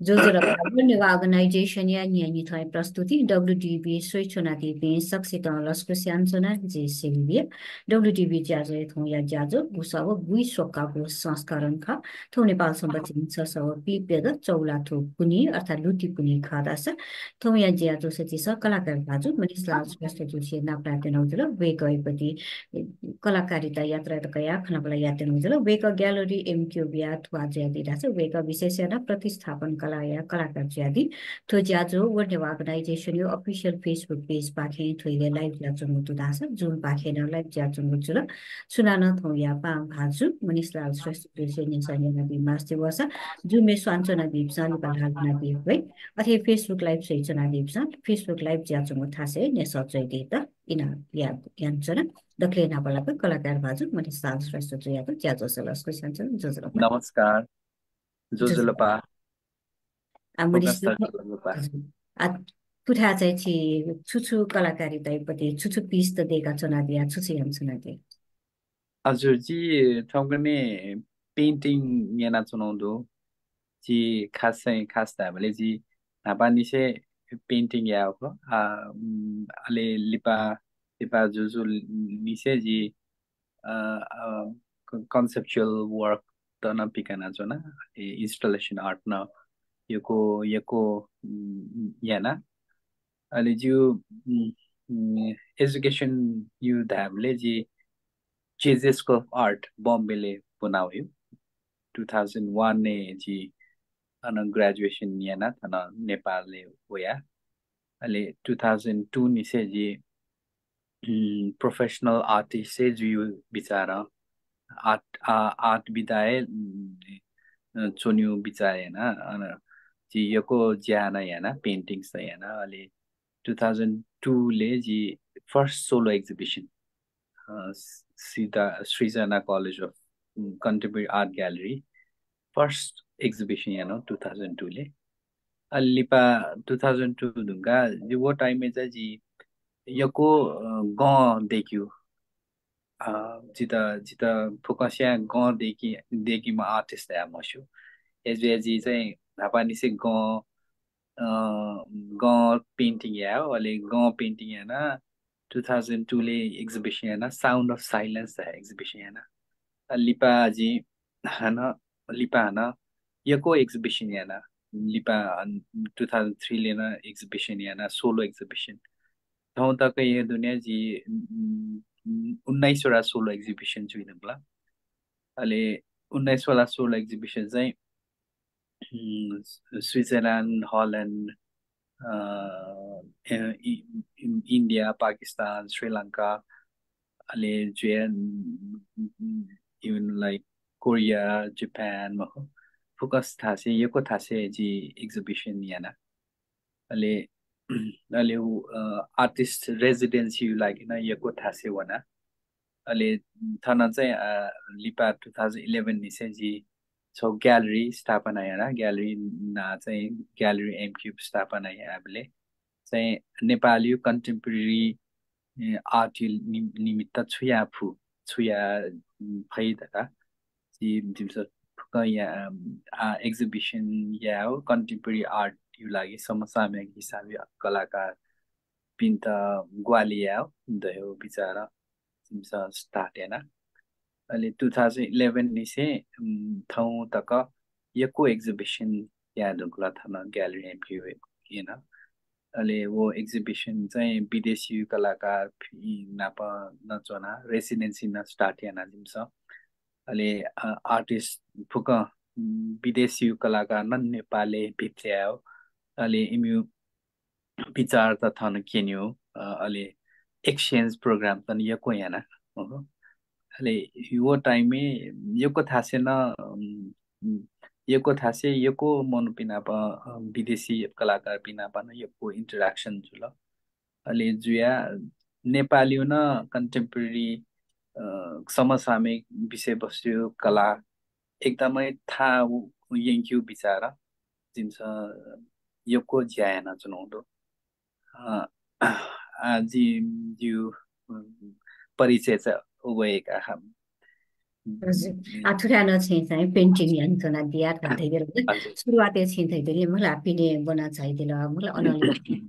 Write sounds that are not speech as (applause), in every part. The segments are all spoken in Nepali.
Organization ya nya ni thai prastuti WTB soichona ti bin saksita lasko sianchona je sevia WTB jazo e thong ya jazo busawo gui soka go संस्करण खा थौ नेपाल सम्बन्धी छ सब पिपे द चौला थु कुनी अर्थात लुटी कुनी खादा थौ या जिया जो सति छ कलाकार बाजु मनिस लाल श्रेष्ठ जो छ ना प्राप्त नउजुल वे गएपछि कलाकारिता यात्रा त कया खनबला यात्रा नउजुल वे क ग्यालरी एमक्यू बिया थुवा ज्या दिरा छ वे क विशेष प्रतिस्थापन कला या कलाकार ज्यादी थो ज्याजो वर्ल्ड अर्गनाइजेसन यो अफिसियल फेसबुक पेज पाखे थोइले लाइभ ज्याचुङ तुदा छ जुन पाखे न लाइभ ज्याचुङ जुल सुनान थौ या पा भाजु मनिस लाल श्रेष्ठ प्रेसिडेन्ट सैन्य बि मास्ते वसा जुमे स्वाञ्चना सा नेपाल हालना दिप है अथे फेसबुक लाइभ सैचना दिप सा फेसबुक लाइभ ज्याचुङ थासे ने सचै त इना या यान्चना दक्ले नापलाको कलाकार भाजु मनिस लाल श्रेष्ठ जुयाको ज्याजो सलस्को सञ्चन जोजलो नमस्कार। जोजलोपा। पुठा चाहिँ छि छुछु कलाकारितापट्टि छुछु पिस त दिएका चुनादिया छुछु याम चुनादिया हजुर जी ठाउँकने पेन्टिङ यहाँ चुनाउँदो जी खास चाहिँ खास त हामीले जी हापानी चाहिँ पेन्टिङ या हो। अले लिपा लिपा जुजु निसे जी कन्सेप्चुअल वर्क त नपिकना छ न इन्स्टलेसन आर्ट न yoko yoko yana. अहिले जिउ एजुकेसन यु धामले जी चेजेसको आर्ट बम्बेले बनायो टु थाउजन्ड वान ने जी अन ग्रेजुएसन याना थन नेपालले होया अहिले टु थाउजन्ड टू निसे जी प्रोफेसनल आर्टिस्ट से जो बिचारा आर्ट आर्ट बिताए चोन्यु बिचाए होइन जी यको ज्यान याना पेन्टिङ्स याना अहिले टु थाउजन्ड टूले जी first solo exhibition Sita Srijana college of contemporary art gallery first exhibition यानो टु थाउजन्ड टूले लिपा टु थाउजन्ड टू ढुङ्गा वो टाइममा चाहिँ जी यको ग देखियो। जित जित फोकसिया ग देखि म आर्टिस्ट या मस्यो एजी चाहिँ Napa से गाउँ गाउँ पेन्टिङ या हो अहिले गाउँ पेन्टिङ होइन टु थाउजन्ड टूले एक्जिबिसन होइन साउन्ड अफ साइलेन्स एक्जिबिसन होइन लिपाजी होइन लिपा होइन यको एक्जिबिसन होइन लिपा टु थाउजन्ड थ्रीले न एक्जिबिसन होइन सोलो एक्जिबिसन ठाउँ तक यो दुनियाँ जी उन्नाइसवटा सोलो एक्जिबिसन छु यिनीहरूलाई अहिले उन्नाइसवटा सोलो एक्जिबिसन चाहिँ Switzerland Holland India Pakistan Sri Lanka अहिले जुन even like Korea Japan focus थाहा छ यो थाहा छ जी एक्जिबिसन यहाँ अहिले अहिले आर्टिस्ट रेजिडेन्सी लागि यो थाहा छ वना अहिले थन चाहिँ लिपा टु थाउजन्ड इलेभेन चाहिँ जी छौ ग्यालेरी स्थापना यहाँ ग्यालेरी चाहिँ ग्यालेरी एमक्युब स्थापना हामीले चाहिँ नेपाली कन्टेम्पोरेरी आर्ट निमित्त छुया फु छुया फैदा यहाँ एक्जिबिसन या हो कन्टेम्पोरेरी आर्ट यो लागि समसामयिक हिसाबले कलाकार पिन्त ग्वालिया हो दयो बिचरा। स्टार्ट होइन अहिले टु थाउजन्ड इलेभेन से ठाउँ तक यको एक्जिबिसन यादुकुला थाना ग्यालेरी एम्प्यू होइन अहिले वो एक्जिबिसन चाहिँ विदेशी कलाकार नाप नचना रेसिडेन्सी न स्टार्ट याना जिम्स अहिले आर्टिस्ट फुक विदेशी कलाकार न नेपाली भित्र्यायो अहिले इम्यु विचार त थन केन्यो अहिले एक्सचेन्ज प्रोग्राम त यको याना अहिले यो टाइममै योको थाहा छैन योको थाहा छ योको मनु विदेशी कलाकार पिनापा न योको इन्टरेक्सन छु ल। अहिले जुया नेपाली न कन्टेम्पोरेरी समसामयिक विषयवस्तु कला एकदमै थाहा यङ्क्यु विचार जिन्छ योको ज्यान चुनाउँदो जी जिउ परिचय चाहिँ हजुर आथुरानो चाहिँ चाहिँ पेन्टिङ यांतना दिया हजुर सुरुवाते छिन थाइदिएर मलाई पिने बना चाहिदिएर मलाई अनल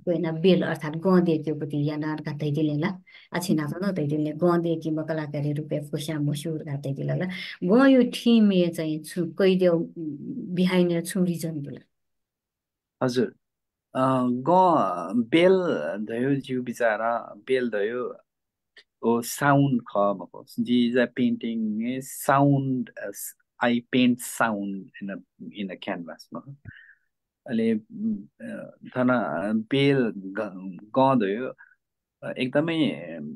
कोइना बेल अर्थात् गँदे त्यो पति याना अर्का थाइदिले ला अछि ना न थाइदिले गँदे कि कलाकारी रुपे फुसा मसुर गा थाइदिले ला ग यो ठिमे चाहिँ छु कैदेउ बिहाइने छु रिजन बुला हजुर ग बेल धयो जिउ बिचरा बेल धयो ख भएको जी is a painting sound I paint sound in a in a क्यानभासमा अहिले धन बेल गँदो एकदमै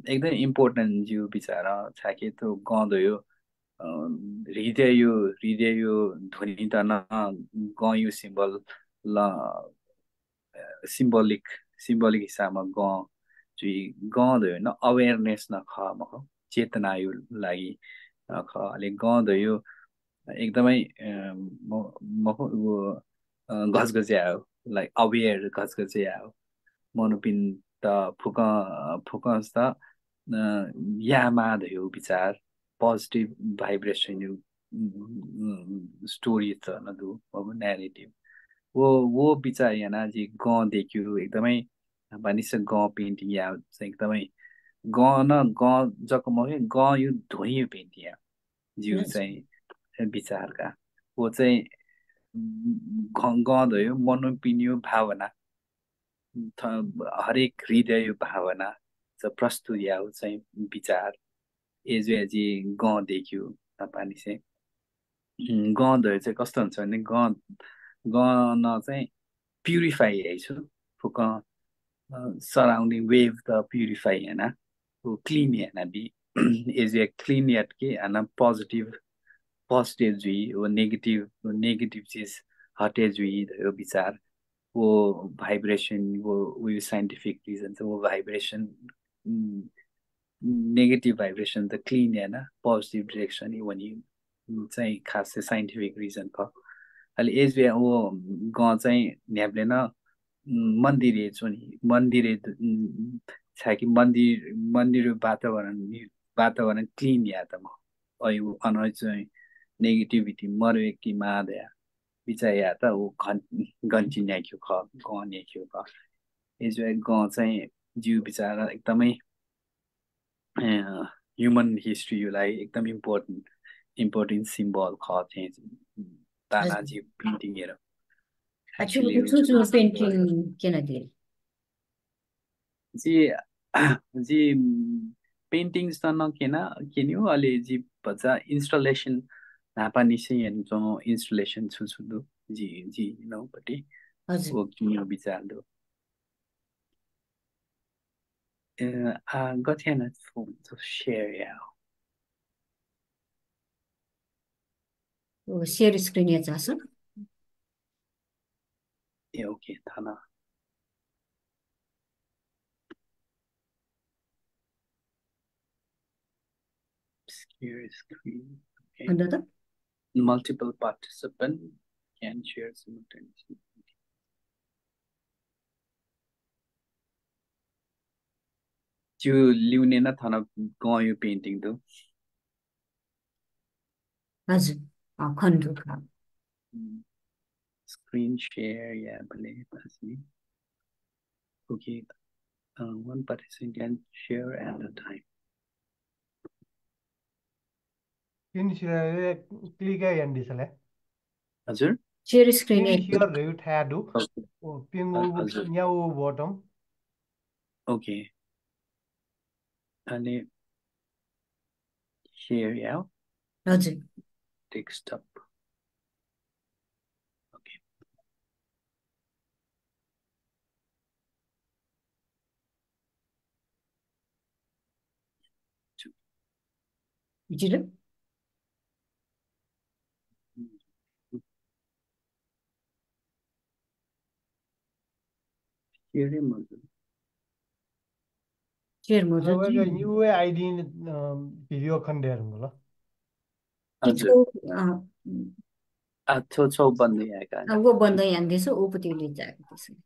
एकदमै इम्पोर्टेन्ट जिउ बिचरा छाके त्यो गँदो हृदय यो हृदय यो ध्वनि त न गयो सिम्बल ल सिम्बोलिक सिम्बोलिक हिसाबमा ग चाहिँ गँदो न अवेरनेस न ख म चेतना यो लागि ख अहिले गँदो यो एकदमै म घचघच्या हो लाइक अवेर घचघच्या हो मनोपिन त फुक फुकस त यामा धयो विचार पोजिटिभ भाइब्रेसन यो स्टोरी छ न दु नेरेटिभ वो वो विचार यहाँ जी ग देख्यो एकदमै भनिस ग पेन्टिङ या चाहिँ एकदमै ग न ग जकम ग यो धोइयो पेन्टिङ या जिउ चाहिँ विचारका। वो चाहिँ ग धोयो मनोपिन्यो भावना हरेक हृदय भावना प्रस्तुत या चाहिँ विचार एज एजी ग देख्यो तपाईँ चाहिँ ग धोयो चाहिँ कस्तो हुन्छ भने ग ग चाहिँ प्युरिफाई आइछु फुक yana to clean yana be (clears throat) is a clean yet ke ana positive positive ji or negative negative चीज हटे जुई यो विचार वो भाइब्रेसन वो उयो साइन्टिफिक रिजन छ वो भाइब्रेसन नेगेटिभ भाइब्रेसन त क्लिन होइन पोजिटिभ डिरेक्सन भने चाहिँ खास चाहिँ साइन्टिफिक रिजन भयो अहिले एज वो ग चाहिँ न्याप्लेन मन्दिरे छु नि मन्दिरे छ कि मन्दिर मन्दिर वातावरण वातावरण क्लिन या त म अयो चाहिँ नेगेटिभिटी मर्यो कि मादया बिचा या त ऊ घन गन्चिन्याक्यो ख गन्याक्यो ख एज ग चाहिँ जिउ बिचरा एकदमै ह्युमन हिस्ट्री योलाई एकदम इम्पोर्टेन्ट इम्पोर्टेन्ट सिम्बल ख चाहिँ तानाजी पेन्टिङ हेर Actually, itu cuma painting (clears throat) kena dia. जी जी पेन्टिङ्स त नकिन किन्यो अलि जी भन्छ इन्स्टलेसन नापानी चाहिँ हेर्नु इन्स्टलेसन छु छु जी जी नौपट्टि वो किन्यो विचार दो गथिएन सेयर या 배우게 하나 Here is green. Okay. Another? Multiple participant can share simultaneously. You live in a thana go you painting though. As a condo. Mm. screen share yeah believe me okay uh, one participant can share at a time screen share click ayan disale हजुर share screen share rate hadu pingu nyau bottom okay अनि share yeah हजुर desktop बुझिरह Share module. Share module. तपाईँको युएआइडी भिडियो खण्डेहरू ल छो छो बन्दै आएका वो बन्दै आउँदैछ ऊपट्टि जाएको त्यसो अडियो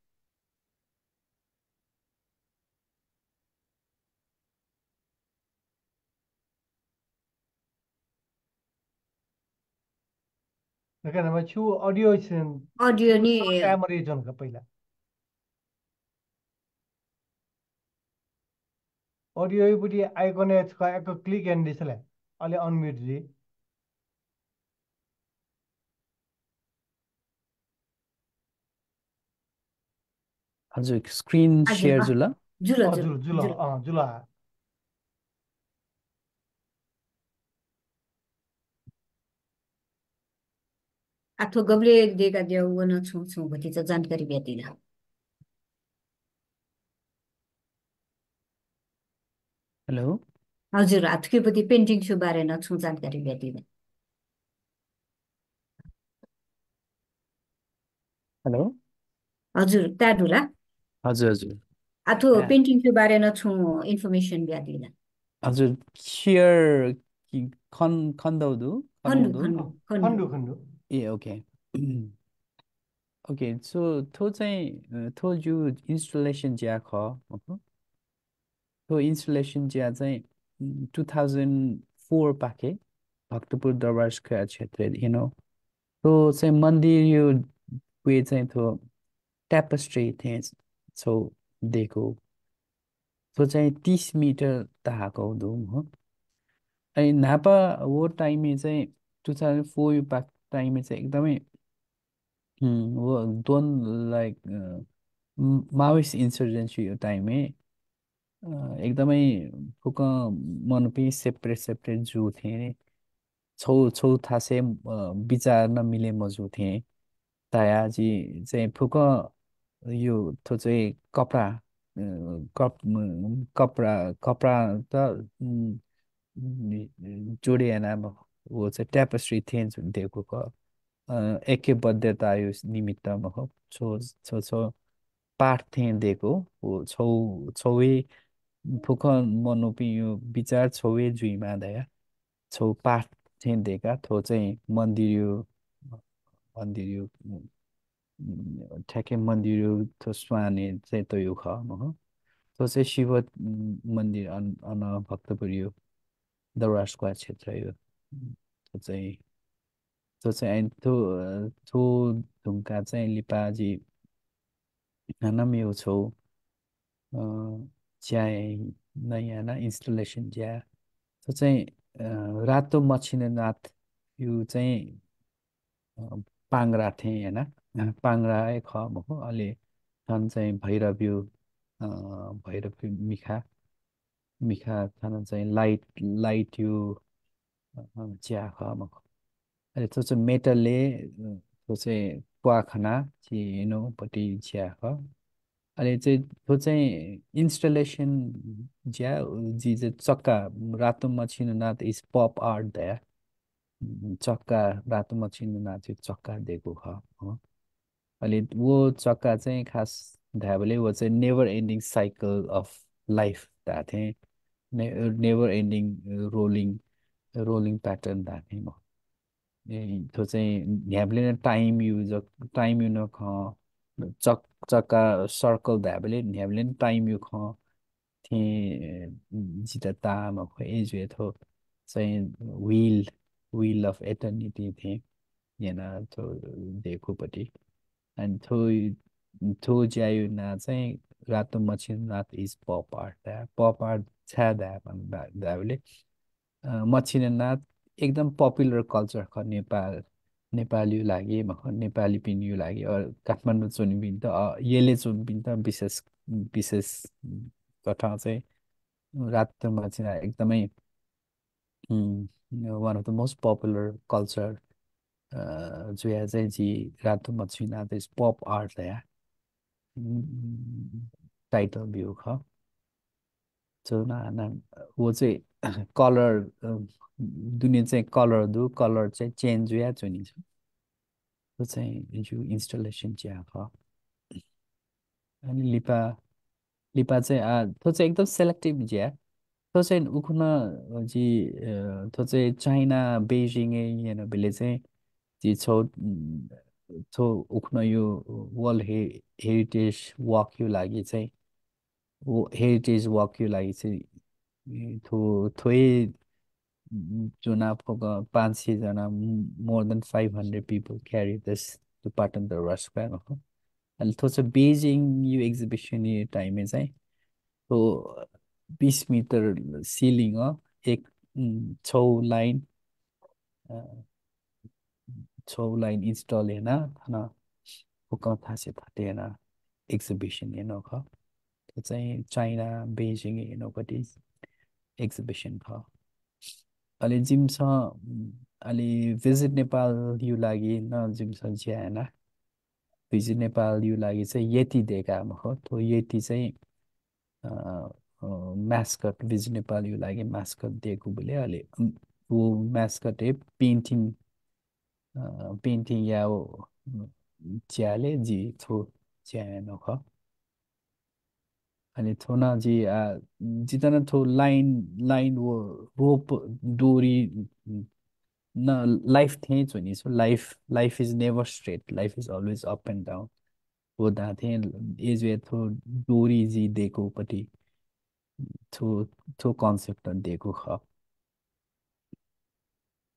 लेकिन हमें छू ऑडियो इसमें ऑडियो नहीं है कैमरे जोन का पहला ऑडियो ये बुरी आइकॉन है क्लिक एंड इसलिए अलग स्क्रीन शेयर आठो गब्ले दिएका देऊ वन छु छु भति चाहिँ जानकारी भेटिन हेलो हजुर हातकीपट्टि पेन्टिङ सु बारे न छु जानकारी भेटिन हेलो हजुर ट्याडुला हजुर हजुर. आठो. पेन्टिङ सु बारे न छु इन्फर्मेसन भेटिन हजुर सेयर कि खन खन्दाउँदु खन्डु खन्डु खन्डु ए ओके ओके सो थो चाहिँ थो जु इन्स्टलेसन ज्या ख थो इन्स्टलेसन ज्या चाहिँ टु थाउजन्ड फोर पाके भक्तपुर दरबारका क्षेत्र हेनो तो चाहिँ मन्दिर यो उयो चाहिँ थो ट्यापस्ट्री थिएँ छौ दिएको त्यो चाहिँ तिस मिटर ताहाको हुँदो हो अनि नापा वो टाइममा चाहिँ टु थाउजन्ड फोर पाक टाइममा चाहिँ एकदमै दोन लाइक माओइस्ट इन्सर्जेन्सी यो टाइममै एकदमै फुक मनपी सेपरेट सेपरेट जु थिएँ छौ छौ थासे विचार नमिले मजु थिएँ तायाजी चाहिँ फुक यो थो चाहिँ कपडा कप कपडा कपडा त जोडिएन वो चाहिँ ट्यापस्ट्री थिएँ दिएको क ऐक्यबद्धता यो निमित्तमा हो छो छो छो पाठ थिएँ दिएको हो छौ छौवे फुक मनोपि यो विचार छौवे जुइमा दया छौ पाठ थिएँ दिएका थो चाहिँ मन्दिर यो मन्दिर यो ठ्याक्कै मन्दिर यो थो स्वाने चाहिँ त यो ख हो त्यो चाहिँ शिव मन्दिर अन अन भक्तपुर यो दौरा स्क्वायर क्षेत्र यो। त्यो चाहिँ त्यो चाहिँ ऐन थो ढुङ्गा चाहिँ लिपाजी नाम यो छौ नयाँ ना इन्स्टलेसन ज्या त्यो चाहिँ रातो मच्छिन्द्रनाथ यो चाहिँ पाङ्रा थिएँ होइन पाङ्रा ख भएको अलि छन् चाहिँ भैरव्यू अ, भैरव्यू मिखा मिखा छन् चाहिँ लाइट लाइट यो चिया ख भएको अहिले त्यो चाहिँ मेटलले त्यो चाहिँ कुवाखाना चिनोपट्टि चिया ख अहिले चाहिँ त्यो चाहिँ इन्स्टलेसन ज्या जी चाहिँ चक्का Rato Machhindranath is pop art दया चक्का रातो मछिनुनाथ चाहिँ चक्का दिएको ख अहिले वो चक्का चाहिँ खास ध्याबले वो चाहिँ never ending cycle of life भएको थिएँ never ending rolling rolling pattern थिएँ म त्यो चाहिँ ह्याबले टाइम युज टाइम युन ख चक चक्का सर्कल ध्याबले ह्याबले टाइम यु ख थिएँ जिता तामा एज थो चाहिँ व्हिल व्हिल अफ एटर्निटी थिएँ यहाँ थो देखोपट्टि अनि थो थो ज्यायुना चाहिँ Rato Machhindranath is pop art pop art छ्या द्या भन्दा मच्छिन्द्रनाथ एकदम पपुलर कल्चर ख नेपाल नेपाली लागि नेपाली पिन्यु लागि काठमाडौँ चुनिबिन त यसले चुनिबिन त विशेष विशेष कथा चाहिँ रातो मच्छिन्द्र एकदमै one of the most popular culture जुया चाहिँ जी Rato Machhindra is pop art yeah title view ख। चाहिँ कलर दुनियाँ चाहिँ कलर दु कलर चाहिँ चेन्ज या चुनि छ त्यो चाहिँ जो इन्स्टलेसन चाहिँ ख अनि लिपा लिपा चाहिँ त्यो चाहिँ एकदम सेलेक्टिभ ज्या त्यो चाहिँ उखुन जी त्यो चाहिँ चाइना बेजिङ हेर्नु बेले चाहिँ जी छौ थो उख्न यो वर्ल्ड हे हेरिटेज वाक यो लागि चाहिँ हेरिटेज वाक यो लागि चाहिँ थो थोरै जुन आपको पाँच सयजना more than five hundred people carry this to Patan the square हो अनि थो चाहिँ बेजिङ यो एक्जिबिसन यो टाइममा चाहिँ तो बिस मिटर सिलिङ हो एक छौ लाइन छौ लाइन इन्स्टल हेर्न थाना हुकम थासे एक्जिबिसन हेर्नु ख त्यो चाहिँ चाइना बेजिङ हेर्नुपट्टि एक्जिबिसन ख अहिले जिम्स अहिले भिजिट नेपाल यो लागि न जिम्स ज्या होइन भिजिट नेपाल यो लागि चाहिँ यति दिएका हो त्यो यति चाहिँ म्यास्कट भिजिट नेपाल यो लागि म्यास्कट दिएको बोले अहिले वो म्यास्कट पेन्टिङ पेन्टिङ या चियाले जी थो चिया नख अनि थोना जी जितना थो लाइन लाइन वो रोप डोरी न लाइफ थिएँ छु नि so life life is never straight life is always up and down. हो दा थिएँ एज वे थो डोरी जी दिएको पट्टि थो थो कन्सेप्ट दिएको ख।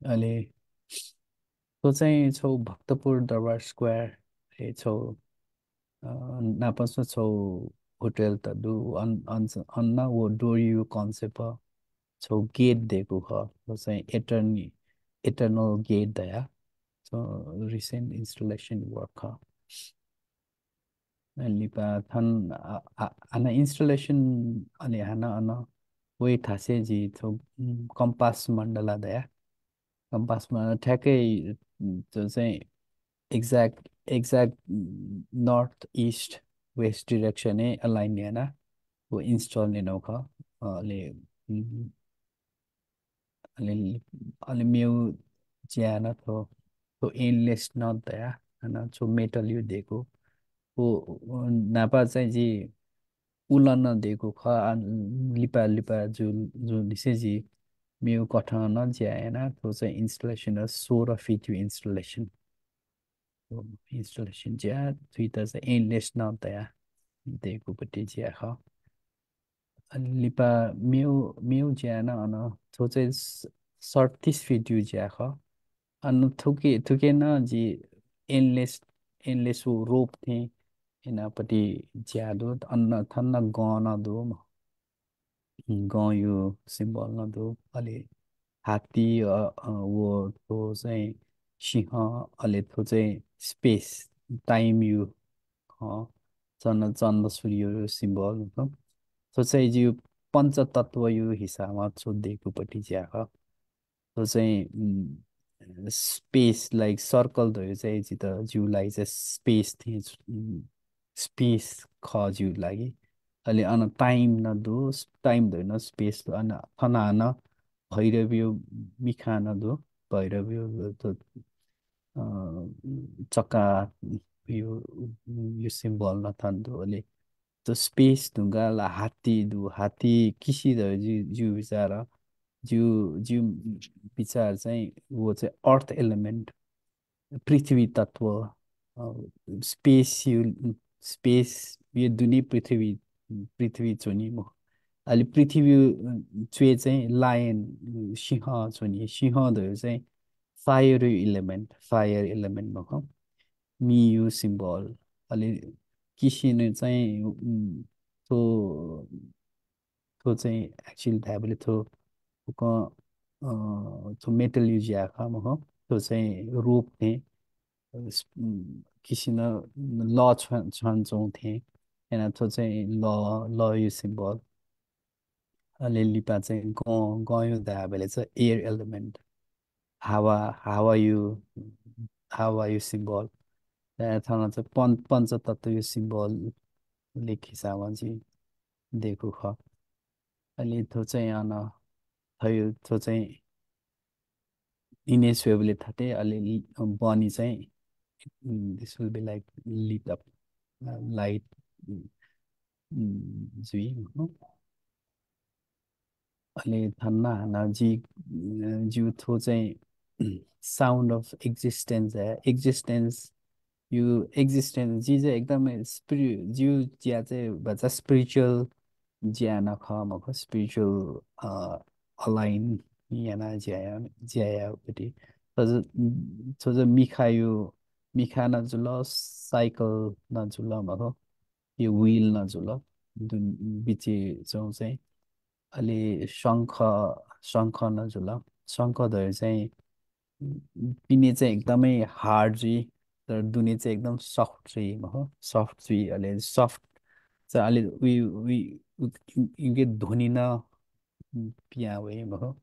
अहिले त्यो चाहिँ छौ भक्तपुर दरबार स्क्वायर ए छौ नापसमा छौ होटेल त दु अन्न वो डोरियो कन्सेप्ट छौ गेट दिएको ख त्यो चाहिँ एटर्नी एटर्नल गेट दया सो रिसेन्ट इन्स्टलेसन वर्क ख। लिपा थन आना इन्स्टलेसन अनि हाना अन वे थासे जी कम्पास मण्डला दया कम्पासमा ठ्याक्कै त्यो चाहिँ एक्ज्याक्ट एक्ज्याक्ट नर्थ वेस्ट डिरेक्सनै अलाइन होइन वो इन्स्टल नै नौख अलि अलि अलि मेउ ज्यान थो न दया होइन छो मेटल यो दिएको हो नापा चाहिँ जी उलन दिएको ख लिपा लिपा जु जुन जी मेउ कठा न ज्याएन त्यो चाहिँ इन्स्टलेसन सोह्र फिट यो इन्स्टलेसन इन्स्टलेसन दुई त चाहिँ एनलेस न दया दिएकोपट्टि ज्या ख लिपा मेउ मेउ ज्या न अन थो चाहिँ सडतिस फिट यो ज्या ख अन थुके न जी एनलेस एनलेस वो रोप थिएँ एनापट्टि ज्यादो अन्न थन्न गन दो गाउँ यो सिम्बल नदो अलि हात्ती वो तो चाहिँ सिंह अलि थो चाहिँ स्पेस टाइम यो चन्द्र चन्द्र सूर्य सिम्बल त्यो चाहिँ यो पञ्चतत्व यो हिसाबमा सोधिएकोपट्टि ज्याख त्यो चाहिँ स्पेस लाइक सर्कल भयो चाहिँ त जिउलाई चाहिँ स्पेस थिएँ स्पेस ख जिउ लागि अहिले अन टाइम न दो टाइम धोइन स्पेस अन थना न भैरव्यो मिखा न दो भैरव्यो चक्का यो यो सिम्बल नथान दो अहिले त्यो स्पेस ढुङ्गा हात्ती दु हात्ती किसी ध जिउ जिउ विचार जिउ जिउ विचार चाहिँ वो चाहिँ अर्थ एलिमेन्ट पृथ्वी तत्व स्पेस स्पेस यो दुनी पृथ्वी पृथ्वी चुनि म अहिले पृथ्वी चुए चाहिँ लायन सिंह चुनि सिंह धयो चाहिँ फायर इलिमेन्ट फायर इलिमेन्ट भएको। मियु सिम्बल अलि किसिन चाहिँ थो थो चाहिँ एक्चुअली धाबले थो थो मेटल युज आखा मख थो चाहिँ रोप थे किसी न ल छन् थे एना थो चाहिँ ल ल यु सिम्बल अलि लिपा चाहिँ ग गयो धाबेले चाहिँ एयर एलिमेन्ट हावा हावा यु हावा यु सिम्बल ठाउँमा चाहिँ पञ्च पञ्चतत्व यो सिम्बल लेखिसामा चाहिँ देखु ख अहिले थो चाहिँ अन थयो थो चाहिँ इनेस वेबले थाटे अलि बनी चाहिँ this will be like lit up light जुई अलि थन्ना हाना जी जिउ थो चाहिँ साउन्ड अफ एक्जिस्टेन्स एक्जिस्टेन्स यो एक्जिस्टेन्स जी चाहिँ एकदमै स्पिरि जिउ ज्या चाहिँ भन्छ स्पिरिचुअल ज्या नख मख स्पिरिचुअल अलाइन याना ज्याया ज्यायापट्टि छोज मिखायो मिखा नजुल साइकल नजुल मख यो विल नजुल बिचे चाहिँ। अलि शङ्ख शङ्ख नजुल शङ्ख धएर चाहिँ पिने चाहिँ एकदमै हार्ड जी तर दुने चाहिँ एकदम सफ्ट चाहिँ हो सफ्ट चाहिँ अलि सफ्ट चाहिँ अलि उयो उयो धुनी न पिया वे हो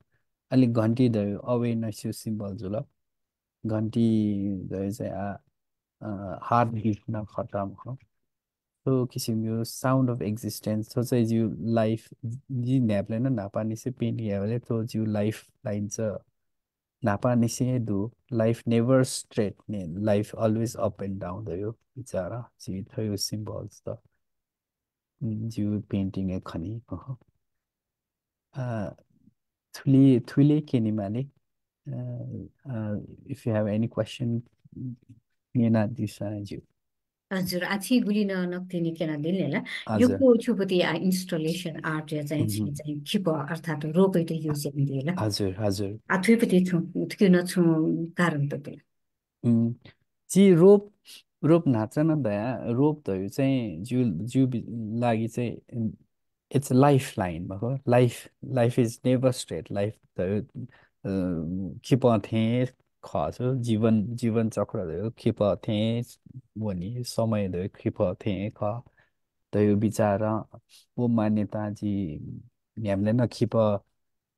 अलिक घन्टी भयो अवेरनेस यो सिम्बल जुल घन्टी भयो चाहिँ आ हार्ट बिट न खतम हो तो किसिमको साउन्ड अफ एक्जिस्टेन्स तो चाहिँ जिउ लाइफ जी न्यापले न नापाने चाहिँ पेन्टिङ हेर्ने तो जिउ लाइफ लाइन्छ नापा निसे दु लाइफ नेभर स्ट्रेट ने life always up and down भयो बिचरा जी थयो सिम्बल्स त। जिउ पेन्टिङ खनि थुली थुले केनी माने? If you have any question मेना दिसा जिउ हजुर आछि गुलिन नक्तिनि केना दिलेला योको छुपति इन्स्टलेसन आर्ट चाहिँ चाहिँ खिप अर्थात् रोपेट युज दिएला हजुर हजुर। आथुपति छु किन छु कारण त जी रोप रोप नाच न दया रोप त चाहिँ जिउ जिउ लागि चाहिँ इट्स लाइफ लाइन भएको life life is never straight life त खिप थिएँ खसो जीवन जीवन चक्र खेप थिएँ भनी समय धयो खेप थिएँ ख त्यो विचार वो मान्यता जी न खिप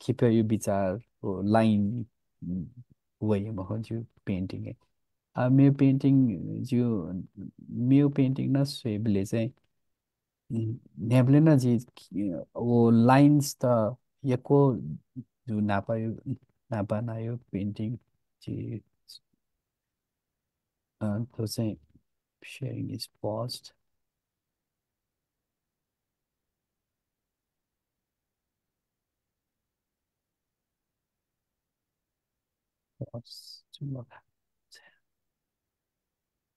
खिप यो विचार लाइन वही म जो पेन्टिङ मेरो पेन्टिङ जो मेरो पेन्टिङ न स्वेबले चाहिँ न्याब्ले न जी वो लाइन्स त यको जो नापा नायो painting to uh, so saying sharing is paused. Pause to look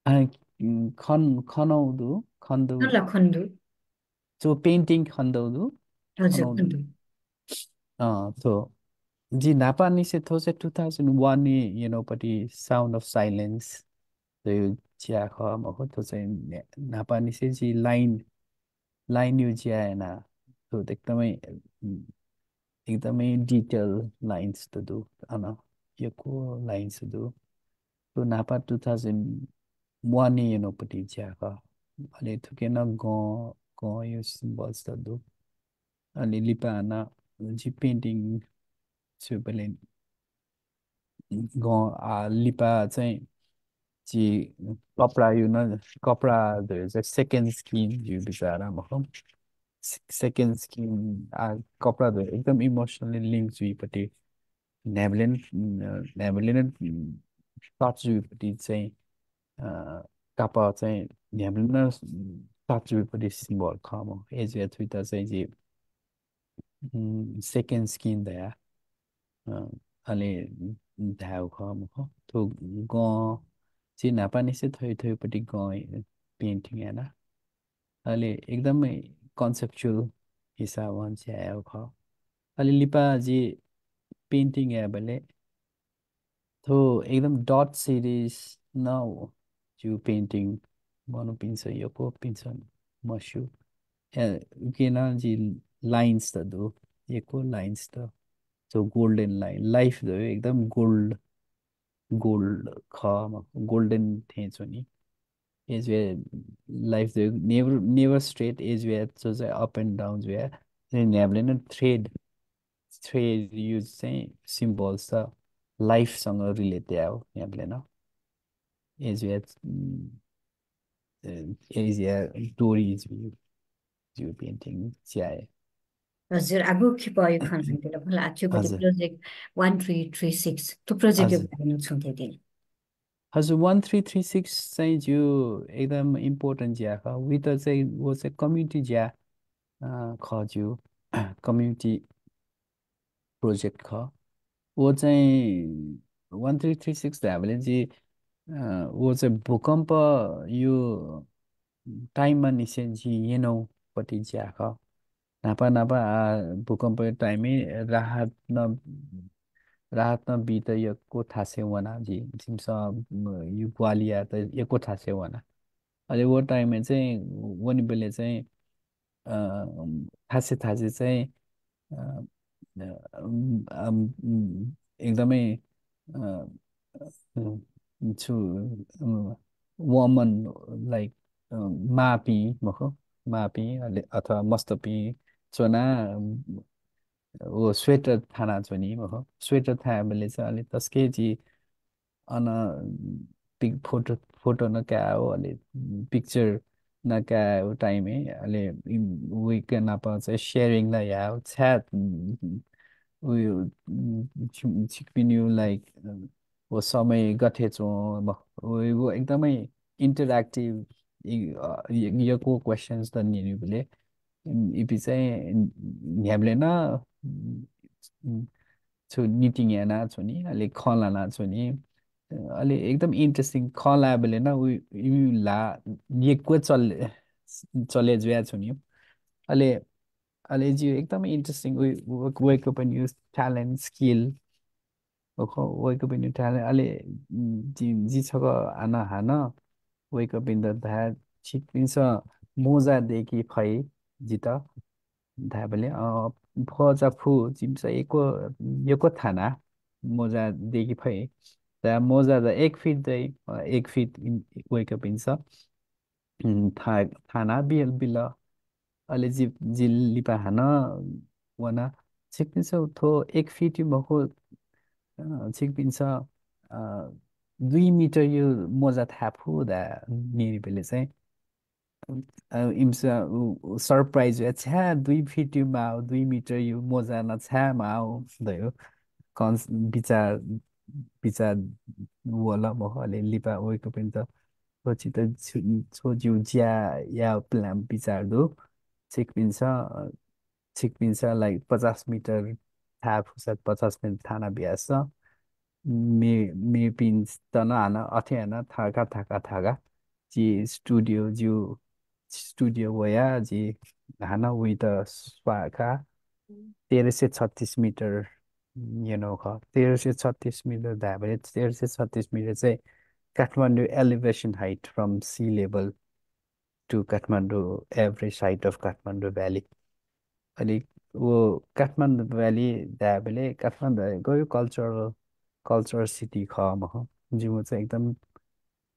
खन खनाउँदो खन्दो खन्दो जो पेन्टिङ खन्दाउँदो खनाउँदो अँ तो जी नापानी से थोसे 2001 you know pati sound of silence त्यो चिया ख मको चाहिँ नापानी से जी लाइन लाइन यो चिया होइन त्यो एकदमै एकदमै डिटेल लाइन्स त दु अन यो को लाइन्स दु। त्यो नापा टु थाउजन्ड वान येनोपट्टि चिया ख अनि थुकेन ग ग यो सिम्बल्स त दु। अनि लिपा जी पेन्टिङ सुपले ग लिपा चाहिँ ची कपडा यो न कपडा चाहिँ सेकेन्ड स्किन यो बिचरा म सेकेन्ड स्किन कपडा धोयो एकदम इमोसनली लिङ्क जुइपट्टि न्याभलिन न्याभलिन टच जुइपट्टि चाहिँ कापा चाहिँ न्याभलिन टच जुइपट्टि सिम्बल ख म एज थुइता चाहिँ जे सेकेन्ड स्किन दया ale धाउ ख मुख तो ग चाहिँ नापाने चाहिँ थै थैपट्टि ग पेन्टिङ होइन अहिले एकदमै कन्सेप्चुअल हिसाब चाहिँ आयो ख अहिले लिपाजी पेन्टिङ आयो भने थो एकदम डट सिरिज न जिउ पेन्टिङ गर्नु पिन्छ यो को पिन्छ मस्यु किन जी लाइन्स त दो एको लाइन्स त जो गोल्डन लाइन लाइफ दो एकदम गोल्ड गोल्ड ख गोल्डन थिएछ नि as we life though never never straight as we जो चाहिँ अप एन्ड डाउन वे हामीले नै थ्रेड थ्रेड युज चाहिँ सिम्बल्स छ लाइफसँग रिलेटेड हो यहाँले न। एज वे एज या जिउ पेन्टिङ च्याए हजुर आगो खिपायो खनातिर भला आछु कति project one three three six त्यो प्रोजेक्टको बारेमा छुन्थे दिन हजुर वान थ्री थ्री सिक्स चाहिँ जो एकदम इम्पोर्टेन्ट ज्या ख। वी त चाहिँ वो चाहिँ कम्युनिटी ज्या ख जो कम्युनिटी प्रोजेक्ट ख। वो चाहिँ वान थ्री थ्री सिक्स हामीले अ, वो चाहिँ भूकम्प यो टाइममा निस्किन्छ येनौपट्टि ज्या ख। नापा नापा भूकम्प टाइमै राहत न राहत न बी त यको थासे वना जी। जिम्स यो ग्वालिया त यको थासे वना अहिले वो टाइममा चाहिँ वनि बेले चाहिँ थासे थासे चाहिँ एकदमै छु वमन लाइक मापी मखो मापी अथवा मस्तपी चोना वो स्वेटर थाना चोनी मखो स्वेटर था बेले चाहिँ अलि तस्के जी अन पिक फोटो फोटो न क्या हो अलि पिक्चर न क्या हो टाइम है अलि आप चाहिँ शेयरिङ ल या हो छ्या उयो छिकपिन्यु लाइक वो समय गठेचो एकदमै इन्टरेक्टिभ यको क्वेसन्स त निरुले न्याब्ले न छु निटिङ हेना छु नि अलि खलाना छु नि अलि एकदम इन्ट्रेस्टिङ खला बेले न उ यु ला यको चले चले जुया छु नि अलि अलि जिउ एकदमै इन्ट्रेस्टिङ उयो वेको पनि युज ट्यालेन्ट स्किल वेको पनि ट्यालेन्ट अलि जी जी छक हान हान वेको पनि त धा छिक मोजादेखि खै जित धाबले फजा फु जिम्स एको यको थाना मोजादेखि फै दा मोजा दा एक फिट दै एक फिट वेको पिन्छ था थाना बिल बिल अहिले जि जिल्लिपा हान वना छिक पिन्छ थो एक फिट भएको छिक पिन्छ दुई मिटर यो मोजा थापु दा निरी बेले चाहिँ इम्सा सरप्राइज छ्या दुई फिट यो माओ दुई मिटर यो मोजा न छ्या माओ भयो। कन्स विचार विचार वला महले लिपा ओइको पनि त पछि त छोजिउ ज्या या प्लाम विचार दो छिक पिन्छ छिक पिन्छ लाइक पचास मिटर थाहा फुसाद पचास मिटर थाना बिहास मे मे पिन्स त न हान अथे हान थाका थाका थाका जी स्टुडियो जिउ स्टुडियो वया जी उही त स्वाका तेह्र सय छत्तिस मिटर know ख तेह्र सय छत्तिस मिटर धाबले तेह्र सय छत्तिस मिटर चाहिँ Kathmandu elevation height from sea level to Kathmandu average height of Kathmandu valley अलिक वो काठमाडौँ भ्याली धाबले काठमाडौँ गयो कल्चरल कल्चरल सिटी ख म जिउ चाहिँ एकदम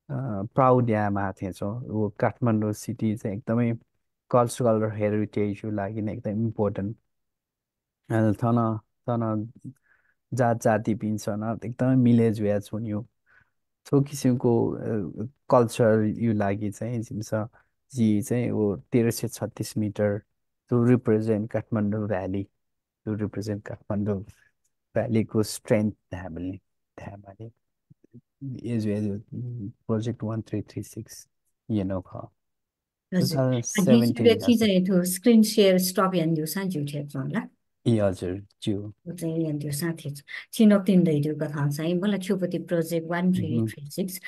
प्राउड यामा थिएछ वो काठमाडौँ सिटी चाहिँ एकदमै कल्चरल हेरिटेजको लागि नै एकदम इम्पोर्टेन्ट थन तन जात जाति पिन्छ न एकदमै मिलेज भ्या छुन्यो थो किसिमको कल्चर यो लागि चाहिँ जिम्स जी चाहिँ वो तेह्र सय छत्तिस metre to represent Kathmandu valley to represent Kathmandu भ्यालीको strength हामीले हामीले as as project one three three six YONO ख हजुर सेभेन्टिन चाहिँ त्यो स्क्रिन सेयर स्टप यान्दियो सा जुठेको होला ए हजुर ज्यू ऊ चाहिँ यान्दियो साथी छिनक तिन्दैदियो कथा चाहिँ मलाई छेउपट्टि project one three. Three six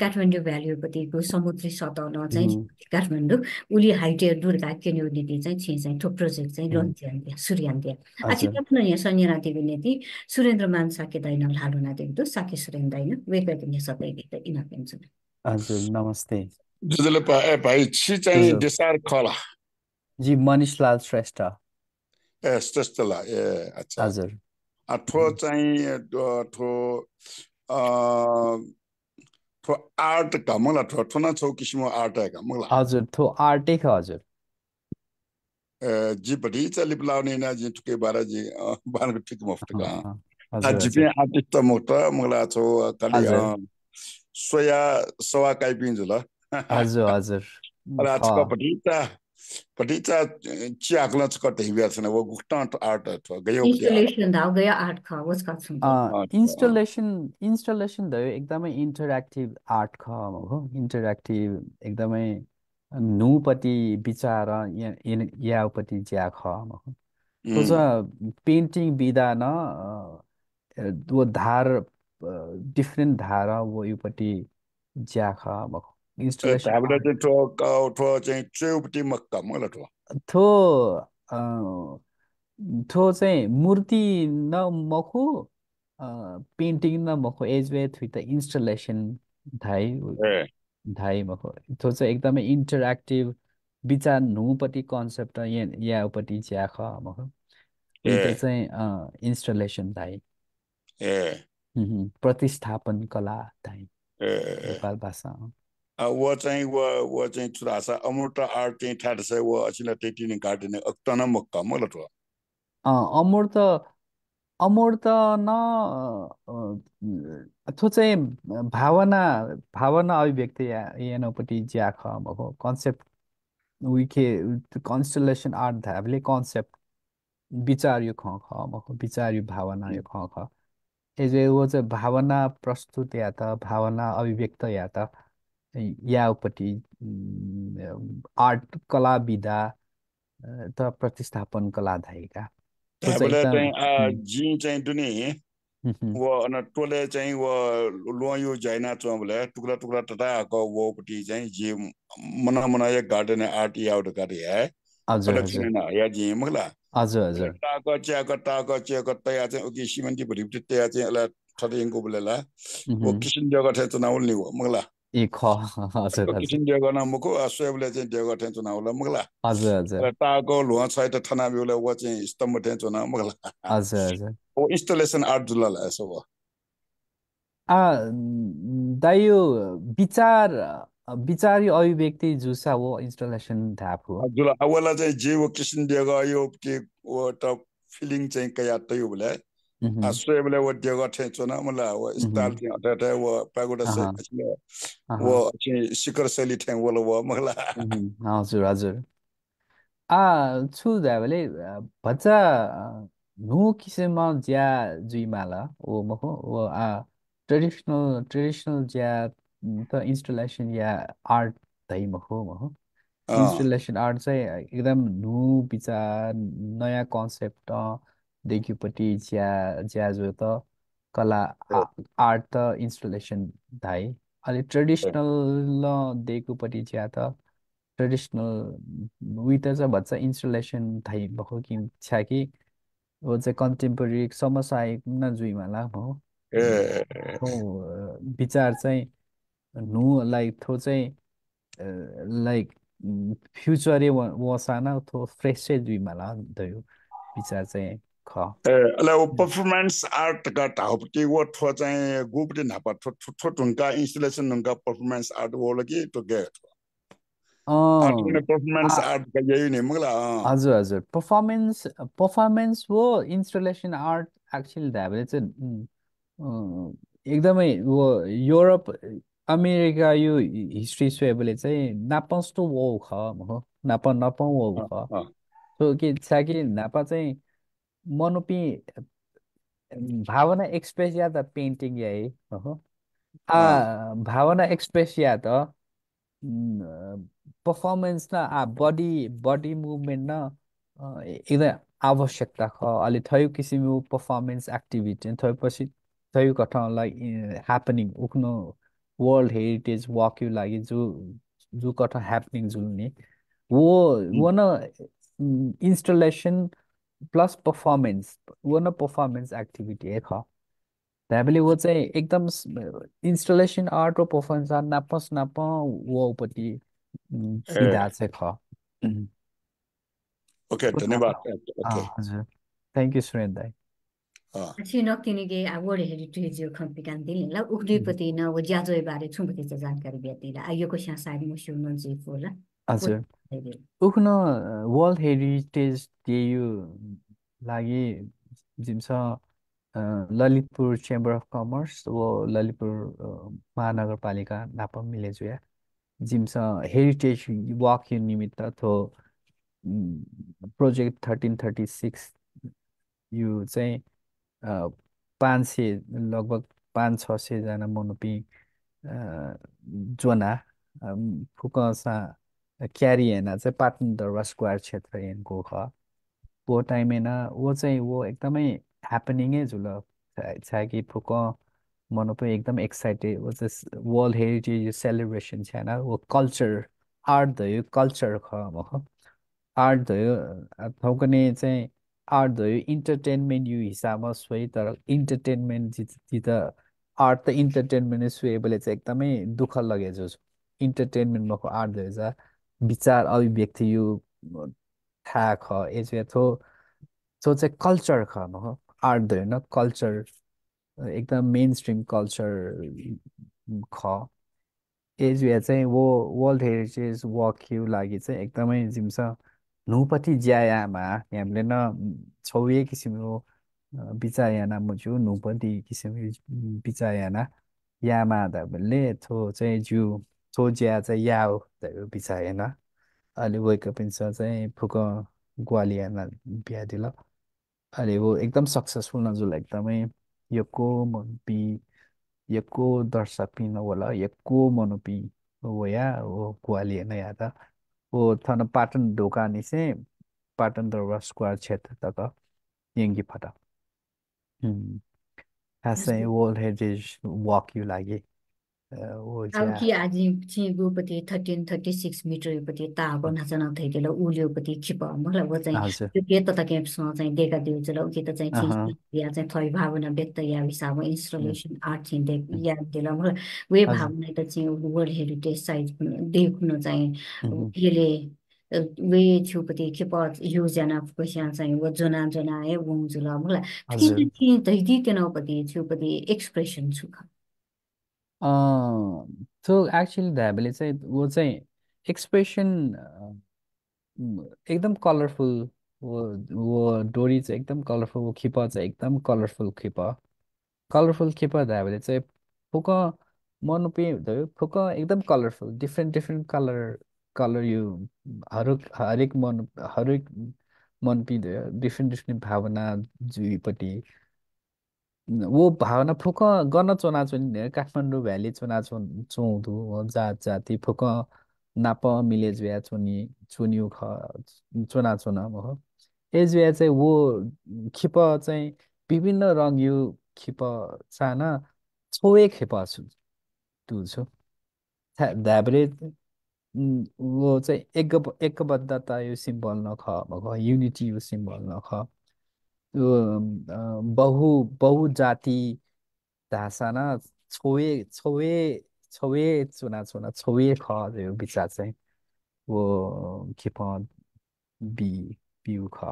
Kathmandu भ्यालीपट्टिको समुद्री सतहमा चाहिँ. काठमाडौँ उली हाइटेर दुर्गा केन्युनिटी चाहिँ छि चाहिँ ठो प्रोजेक्ट चाहिँ. लोन्थ्यान्थ्या सूर्यान्त्य हजुर अचितप्न यहाँ सन्यराति विनेति सुरेन्द्र मान साके दैन लालुना देख्दो साके सुरेन्द्र दैन वेगवेग सबै देख्दा इना पेन्सन हजुर नमस्ते। जुजुले पा ए भाइ छि चाहिँ जुजु। देसार खला। जी मनिषलाल श्रेष्ठ। ए श्रेष्ठला ए अच्छा। हजुर। आ ठो चाहिँ ठो ठो आर्ट का मलाई ठो ठो न छौ किसिमको आर्ट है का मलाई। हजुर थो आर्टै ख हजुर। ए, जी बढी चाहिँ लिपलाउने ना जी ठुके बारा जी बारा ठिक मुफ्त का अँ, आ हजुर जिपे हजुर। आर्टिस्ट त मुक्त मलाई छौ खालि सोया सवा काइपिङ जुल हजुर हजुर। आज बढी त। छ वो आर्ट छ गयो इन्स्टलेसन धाउ गयो आर्ट ख इन्स्टलेसन इन्स्टलेसन भयो एकदमै इन्टरेक्टिभ आर्ट ख हो इन्टरेक्टिभ एकदमै नुपट्टि विचार या- यावपट्टि ज्या ख पेन्टिङ बिदा न वो धार डिफ्रेन्ट धार वो योपट्टि ज्या ख इन्स्टलेसन ताबले चाहिँ ठो क- ठो चाहिँ चेउपट्टि मक्का मलाई ठो थो थो चाहिँ मूर्ति न मखु पेन्टिङ न मखु एज वे थ्वी द इन्स्टलेसन धाइ धाइ मखु थो चाहिँ एकदमै इन्टरेक्टिभ विचार नुपट्टि कन्सेप्ट या यापट्टि ज्या ख मखु चाहिँ इन्स्टलेसन धाइ प्रतिस्थापन कला धाइ नेपाल भाषा वो चाहिँ वो वो चाहिँ छुरासा अमृत आर्ट चाहिँ ठाड छ वो असिना टेटिने गार्डन अक्टन मक्का मलाई ठो अँ, अमूर्त अमूर्त न थो चाहिँ भावना भावना अभिव्यक्ति एनपट्टि ज्या ख भएको कन्सेप्ट विखे कन्स्टलेसन आर्ट धाबले कन्सेप्ट विचार यो ख ख भएको विचार यो भावना यो ख ख एज वो चाहिँ भावना प्रस्तुत या त भावना अभिव्यक्त या त। यापट्टि आर्ट कला विधा त प्रतिस्थापन कला चाहिँ चाहिँ उम्, जी चाहिँ दुनी वो अन टोले चाहिँ वो लोयो जाइना चो बोले टुक्रा टुक्रा टटा को वो पटी चाहिँ जी मना मना एक गार्डन आर्ट याउट कर है हजुर हजुर। या जी मगला? हजुर हजुर। टाको च्याको टाको च्याको तया चाहिँ ओके सिमेन्टी भरि तया चाहिँ अला बोलेला। वो किसिम जग्गा चुनाव नि हो मगला? (laughs) किसिम चाहिँ चुनाव ल हजुर हजुर। टाको लुहा छ त थना बिउले वो चाहिँ स्तम्भ थे चुनाव मगला। हजुर हजुर। वो इन्स्टलेसन आर्ट जुलला यसो हो आ दाइयो विचार विचार अभिव्यक्ति जुसा वो इन्स्टलेसन ढाप हो। जुल अवला चाहिँ जे वो किसिम जग्गा यो के त फिलिङ चाहिँ कया तयो बोले उहुँ, आ सोयबले वो जग्गा थे चुनाव मला वो स्टाइल चाहिँ अटे वो पागोडा से अहँ, किसिम अहँ, वो चाहिँ शिखर शैली थे वो वो मगला उहुँ, हजुर हजुर आ छु दाबले भच्चा नु किसिममा ज्या जुइमाला ओ मखो ओ आ ट्रेडिसनल ट्रेडिसनल ज्या त इन्स्टलेसन या आर्ट धै मखो मखो अँ इन्स्टलेसन आर्ट चाहिँ एकदम नु विचार नयाँ कन्सेप्ट देखिपट्टि ज्या ज्या जो त कला आ- आर्ट त इन्स्टलेसन धाइ अलि ट्रेडिसनल देखिपट्टि ज्या त ट्रेडिसनल उही त चाहिँ भन्छ इन्स्टलेसन थाइ भएको कि छ कि वो चाहिँ कन्टेम्पोरेरी समसामयिक न जुइमा ला हो विचार चाहिँ नु लाइक थो चाहिँ लाइक फ्युचरे वसाना थो फ्रेसै जुइमा ला दयो विचार चाहिँ ख ए अले वो परफॉर्मेंस आर्ट का टाप की वो थो चाहिँ दिन हपा थो थो थो तुनका इंस्टॉलेशन नुनका परफॉर्मेंस आर्ट वो लगी तो गे आर्ट अँ में परफॉर्मेंस आ- आर्ट का यही नहीं मगला हजुर हजुर पर्फर्मेन्स पर्फर्मेन्स हो इन्स्टलेसन आर्ट एक्चुअली धाबले चाहिँ एकदमै वो युरोप अमेरिका यो हिस्ट्री सोएबले चाहिँ नापस्तो वो ख नाप नप वो ख सो के छ कि नापा चाहिँ मनोपी भावना एक्सप्रेस या त पेन्टिङ या है आ भावना एक्सप्रेस या त पर्फर्मेन्स न आ बडी बडी मुभमेन्ट न एकदम आवश्यकता ख अलि थयो किसिमको पर्फर्मेन्स एक्टिभिटी थयो पछि थयो कठालाई ह्यापनिङ उक्नो वर्ल्ड हेरिटेज वक यो लागि जो जो कठा ह्यापनिङ जुल्ने। वो वो न इन्स्टलेसन प्लस पर्फर्मेन्स वो न पर्फर्मेन्स एक्टिभिटी है ख त्यहाँपछि वो चाहिँ एकदम इन्स्टलेसन आर्ट र पर्फर्मेन्स आर्ट नापस नाप वोपट्टि सिधा चाहिँ ख ओके धन्यवाद। ओके। हजुर। थ्याङ्क यू सुरेन दाई na wo jazo e bare chung pati जानकारी sai mo हजुर उखन वर्ल्ड हेरिटेज डेयु लागि जिम्स ललितपुर चेम्बर अफ कमर्स वो ललितपुर महानगरपालिका नापम मिलेजुया। जिम्स हेरिटेज वाक यु निमित्त थो प्रोजेक्ट थर्टिन थर्टी सिक्स यो चाहिँ पाँच सय लगभग पाँच छ सयजना मनोपी जोना फुकसा क्यारी हेर्न चाहिँ पाटन दरबार स्क्वायर क्षेत्र हेर्नुको ख वो टाइम हेर्न वो चाहिँ वो एकदमै ह्यापनिङै झुल छ कि फुक मनो एकदम एक्साइटेड वो चाहिँ वर्ल्ड हेरिटेज सेलिब्रेसन छ होइन वो कल्चर आर्ट भयो कल्चर ख आर्ट भयो थौकने चाहिँ आर्ट भयो इन्टरटेनमेन्ट यो हिसाबमा सोही तर इन्टरटेनमेन्ट जित आर्ट त इन्टरटेनमेन्ट सोहेबले चाहिँ एकदमै दुःख लगे जो इन्टरटेनमेन्ट भएको आर्ट भयो विचार अभिव्यक्ति यो थाहा ख एज थो सो चाहिँ कल्चर ख न आर्ट भयो होइन कल्चर एकदम मेन स्ट्रिम कल्चर ख एज चाहिँ वो वर्ल्ड हेरिटेज वक यो लागि चाहिँ एकदमै जिम्स नुपति ज्यायामा हामीले न छौए किसिमको बिचायाना मुजु नुपति किसिमको बिचायाना यामा भन्ने थो चाहिँ जु Told चाहिँ या हो त्यही होइन अहिले पनि छ चाहिँ फुक ग्वालियामा बिहा दिल अहिले वो एकदम सक्सेसफुल नजुल एकदमै यको मनपी यको दर्शक पिन होला यको मनपी हो या वो ग्वालियन या त वो थन पाटन ढोका नि पाटन दरबार स्क्वायर क्षेत्र त यङ्गी फटा खासै वर्ल्ड हेरिटेज वाक यु लागे आउकी आजी छि गुपति 13 36 मिटर पति ता बना जना थैकेल उल्यो पति खिप मलाई व चाहिँ त्यो के त के चाहिँ देखा दिउ चलो के त चाहिँ छि या चाहिँ थै भावना व्यक्त या हिसाब इन्स्टलेसन आर्ट छि दे या दिल मलाई वे भावना त चाहिँ वर्ल्ड हेरिटेज साइट देखुन चाहिँ यसले वे छुपति खिप युजना पैसा चाहिँ व जना जना है वङ जुल मलाई कि दैदी तेनपति छुपति एक्सप्रेसन छु सो एक्चुली धाबेले चाहिँ वो चाहिँ एक्सप्रेसन एकदम कलरफुल वो डोरी चाहिँ एकदम कलरफुल वो खिप चाहिँ एकदम कलरफुल खिप। कलरफुल खिप धाबेले चाहिँ फुक मनोपे फुक एकदम colourful different different colour colour यो हरेक हरेक मन हरेक मन पिँदै डिफ्रेन्ट डिफ्रेन्ट भावना जुइपट्टि वो भावना फुक गर्न चोनाचोनी काठमाडौँ भ्याली चोनाचो चौधु जात जाति फुक नाप मिलेज भ्या चोनी चुन्यु ख चोना चोना हो। चाहिँ वो खिप चाहिँ विभिन्न रङ यो खिप चाहन छोए खेप छु टु छु। ध्याब्रे वो चाहिँ एक एकबद्धता यो सिम्बल नख युनिटी यो सिम्बल नख। बहु बहुजाति भाषा न छोए छोए छोए चुना चुना छोए ख विचार चाहिँ वो के प बी पिउ ख।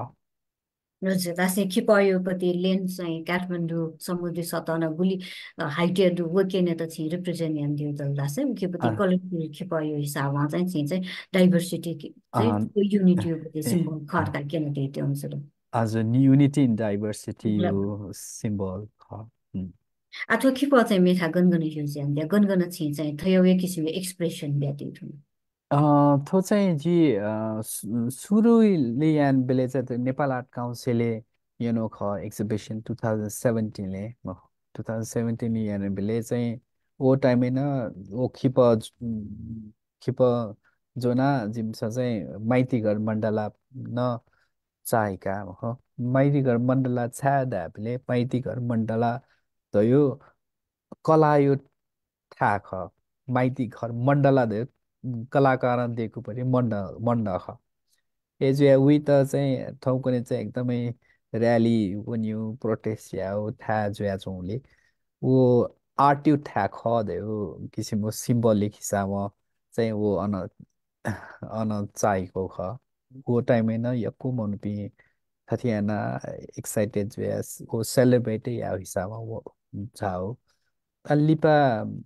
हजुर दासे खिपयोपति लेन्स चाहिँ काठमाडौँ समुद्री सतहना गुली हाइटेड वकेने त छि रिप्रेजेन्ट यान दिउ दल दासे उकेपति कलेक्टिभ खिपयो हिसाबमा चाहिँ चाहिँ डाइभर्सिटी चाहिँ युनिटी सिम्बल खर्का केने त्यो हुन्छ as a unity in diversity यो सिम्बल अथवा के पर्छ मेथा गनगन युजियन द्या गनगन छि चाहिँ थयो एक किसिमको एक्सप्रेसन द्याति थो चाहिँ जी सुरुले यान बेले चाहिँ नेपाल आर्ट काउन्सिलले यनो ख एक्जिबिसन टु थाउजन्ड सेभेन्टिनले टु थाउजन्ड सेभेन्टिन यान बेले चाहिँ ओ टाइम होइन ओ खिप खिप जोना जिम्स चाहिँ माइतीघर मण्डला न चाहेका हो। माइतीघर मण्डला छ्यादा हामीले माइतीघर मण्डला भयो कला यो थाहा ख माइती घर मण्डला भयो कलाकार दिएको पऱ्यो मण्ड मण्ड ख एज उही त चाहिँ ठाउँकोले चाहिँ एकदमै ऱ्याली बन्यो प्रोटेस्ट या हो थाहा जुया चौँले ऊ आर्ट यो थाहा ख भयो किसिमको सिम्बलिक हिसाबमा चाहिँ ऊ अन अन चाहिएको ख। मन भी थी है ना एक्साइटेड है वो सेलिब्रेट या हिसाब वो जाओ लिपा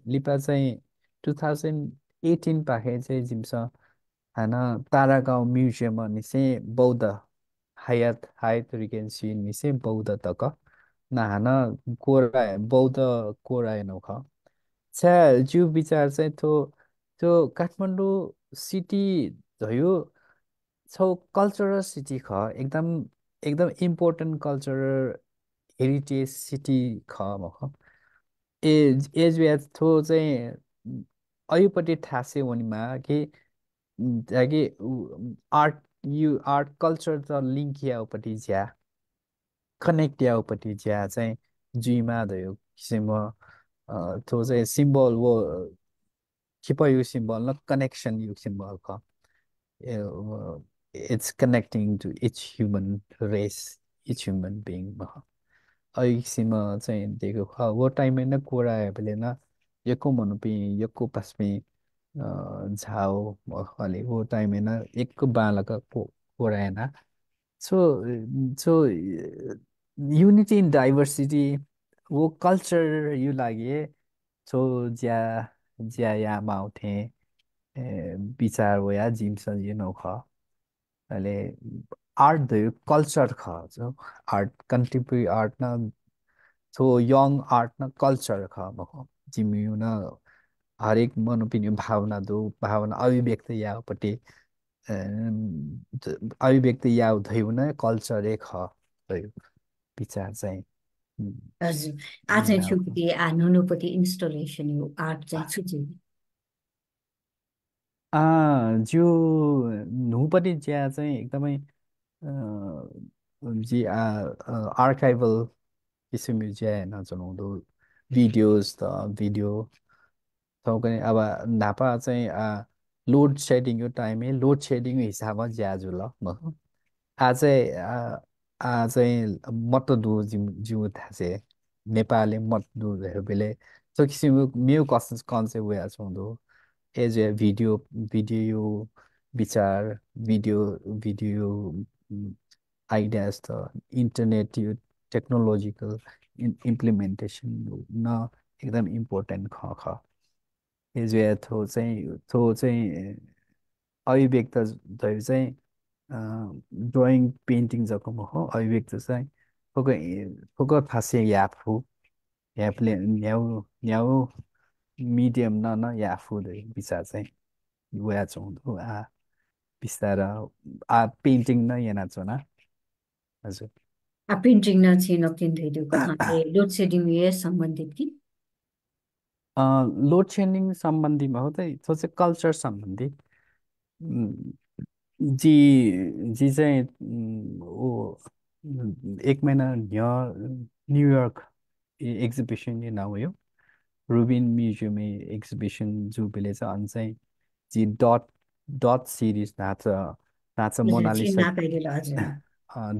लिपा चाहिँ टु थाउजन्ड एटिन पाखे चाहिँ जिम्स होइन तारागाउँ म्युजियम अनि चाहिँ बौद्ध हायत हायत रिगेन्सी नि चाहिँ बौद्ध तक। ना हान कोरा बौद्ध कोरा हेर्नु ख छ्या जिउ विचार चाहिँ त्यो त्यो काठमाडौँ सिटी भयो छौ कल्चरल सिटी ख एकदम एकदम इम्पोर्टेन्ट कल्चरल हेरिटेज सिटी ख मख एज एज व्याज थो चाहिँ अयुपट्टि ठासे वनिमा कि कि आर्ट यु आर्ट कल्चर त लिङ्क यापट्टि ज्या कनेक्ट यापट्टि ज्या चाहिँ जुइमा भयो किसिम थो चाहिँ सिम्बल वो खिप यु सिम्बल न कनेक्सन यु सिम्बल ख it's connecting to each human race, each human being. ऐसिमा चाहिँ दिएको ख वो टाइम न कोरा हेबले न यको मनुपि यको पासमे झाओ अले वो टाइम न एक ना। So so unity in diversity वो कल्चर यु लागि सो ज्या ज्या या माउथे विचार वो या जिम्स यु नो ख अहिले आर्ट भयो कल्चर ख आर्ट कन्टेम्पोरेरी आर्ट न सो यङ आर्ट न कल्चर ख मख जिम्यु न हरेक मनोपिनी भावना दो भावना अभिव्यक्त यापट्टि अभिव्यक्त या धैउ न कल्चर ख भयो। विचार चाहिँ हजुर। आज छुपति आ नुनुपति इन्स्टलेसन यो आर्ट चाहिँ छुचि जो नुपट्टि चिया चाहिँ एकदमै जी आर्काइभल किसिमको चिया हेर्न चलाउँदो भिडियोज त भिडियो पनि अब नापा चाहिँ लोड सेडिङको टाइमै लोड सेडिङको हिसाबमा ज्याजु ल आ चाहिँ आ चाहिँ मत दु जिउ जिउ थासे नेपाली मत दु बेले त्यो किसिमको मेउ कन्सेप्ट कन्सेप्ट उयो छौँ एज ए भिडियो भिडियो विचार भिडियो भिडियो आइडियाज त इन्टरनेट यो टेक्नोलोजिकल इम्प्लिमेन्टेसन न एकदम इम्पोर्टेन्ट ख ख एज ए थो चाहिँ थो चाहिँ अभिव्यक्त चाहिँ ड्रइङ पेन्टिङ जग्गामा हो अभिव्यक्त चाहिँ फोक फोक फासे याप हो यापले न्याउ न्याउ मिडियम न न या आफूले बिचा चाहिँ वया चौँदो आ बिस्तार आ पेन्टिङ न yana चोना हजुर आ पेन्टिङ न छिन किन धैदु कथाले लोड सेडिङ ये सम्बन्धित कि लोड सेडिङ सम्बन्धीमा हो त त्यो चाहिँ कल्चर सम्बन्धी जी जी चाहिँ ओ एक महिना न्युयोर्क एक्जिबिसन नाउ यो रुबिन म्युजियम एक्जिबिसन जुबिले चाहिँ अनि चाहिँ जी डट डट सिरिज नाच नाच Mona Lisa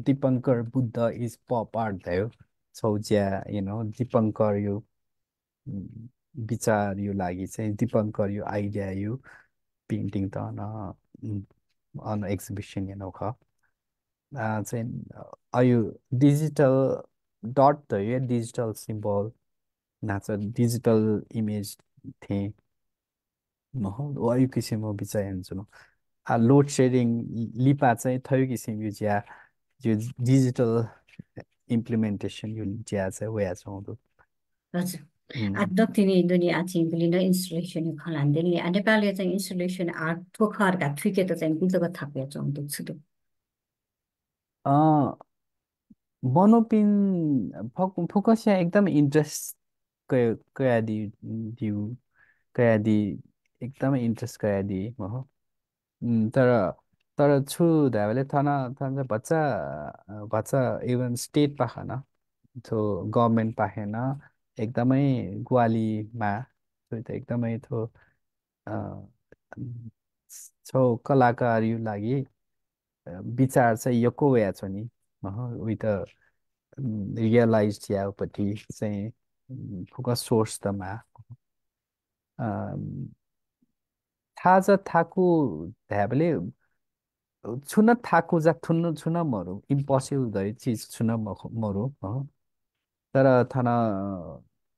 Dipankar Buddha is pop art भयो छौज्या यु नो दिपङ्कर यो विचार यो लागि चाहिँ दिपङ्कर यो आइडिया यो पेन्टिङ त अन अन एक्जिबिसन हेर्नु ख चाहिँ अयो डिजिटल डट भयो डिजिटल सिम्बल नाच डिजिटल इमेज थिएँ। अरू किसिमको विषय हुन्छ आ लोड सेडिङ लिपा चाहिँ थयो किसिमको ज्या जो डिजिटल इम्प्लिमेन्टेसन यो ज्या चाहिँ वेया छ हजुर। दक्षिणी दुनिया चाहिँ बिलिन इन्स्टलेसन खलान्देली नेपालले चाहिँ इन्स्टलेसन आर्ट थोखरका थुके त चाहिँ बुझ्दको थाप्या चाहिँ छु मनोपिन फोकस एकदम इन्ट्रेस्ट कयादी दिउ कयादी एकदमै इन्ट्रेस्ट कयादी हो। तर तर छु धावेले थाना थाना बच्चा बच्चा इभन स्टेट पाखेन थो गभर्मेन्ट पाखेन एकदमै ग्वालीमा एकदमै थो छौ कलाकार यो लागि विचार चाहिँ यो को छ नि? उयो त रियलाइज यापट्टि चाहिँ foi सोर्स त da marca. थाजा थाकु ध्याबले छुन थाकु जा थुन्न छुन मरु इम्पोसिबल धरी चिज छुन मरु तर थन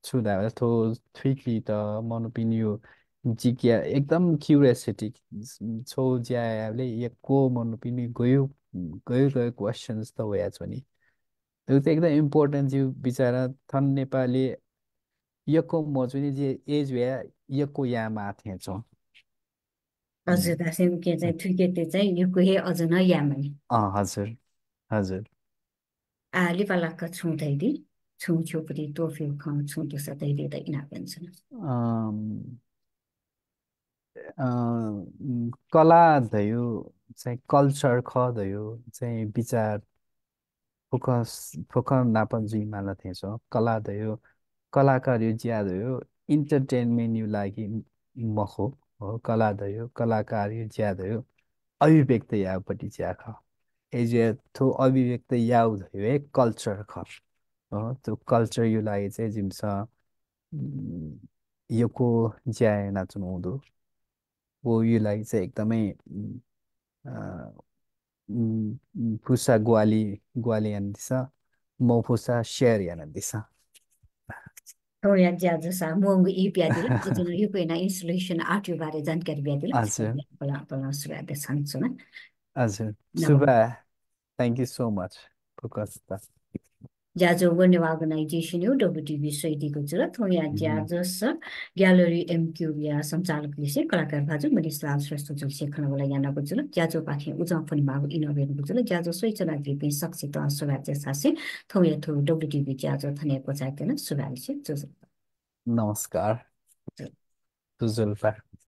छुँदा थो थ्रीकी त मनुपिन्यो जिज्ञा एकदम क्युरियोसिटी छो ज्याले को मनुपिन्यो गयो गयो गयो क्वेसन्स त भइहाल्छ नि त्यो चाहिँ एकदम इम्पोर्टेन्ट जिउ बिचरा थन नेपाली यको म चाहिँ जे एज भ्या यको यामा थिएँ छ हजुर दासिम के चाहिँ थुकेते चाहिँ युकुहे अझ न यामनि अँ हजुर हजुर। आ लिपालाक्क छुँदैदी छु छोपरी तोफ्यो खं छु त्यो सतैदी त इना अँ, कला धयो चाहिँ कल्चर ख धयो चाहिँ विचार फोकस फोकस नापन जुइ माला थिएछ कला धयो कलाकार यो ज्या धयो इन्टरटेनमेन्ट यो लागि मखो हो। कला धयो कलाकार यो ज्या धयो अभिव्यक्त यापट्टि ज्या ख एजे थो अभिव्यक्त याउ धयो है कल्चर ख। हो त्यो कल्चर यो लागि चाहिँ जिम्स योको ज्याए नाच्नु हुँदो वो यो लागि चाहिँ एकदमै फुसा ग्वाली ग्वाली यान्दिछ मौ फुसा सेयर यान्दिछ थो या ज्या जसा मोंग इ प्यादिल अझ युको (laughs) इना इन्स्टलेसन आर्ट बारे जानकारी ब्यादिल हजुर। पला पला सुगादे छन्छु न हजुर। सुबा थ्याङ्क यू गर्ने अर्गनाइजेसन हो डब्लुटिभी सैदीको जुल थो या ज्याजस ग्यालरी एमक्यू या सञ्चालक लिसे कलाकार भाजु मनिष लाल श्रेष्ठ जुल सेखन वाला यानाको जुल ज्याजो पाखे उजा पनि मागु इनोभेनको जुल ज्याजो सोइचना ग्रिपे सक्सी त सुगाचे सासे थो या थो डब्लुटिभी ज्याजो थने पचाइतेन सुगालिसे जुल नमस्कार। सुजलपा।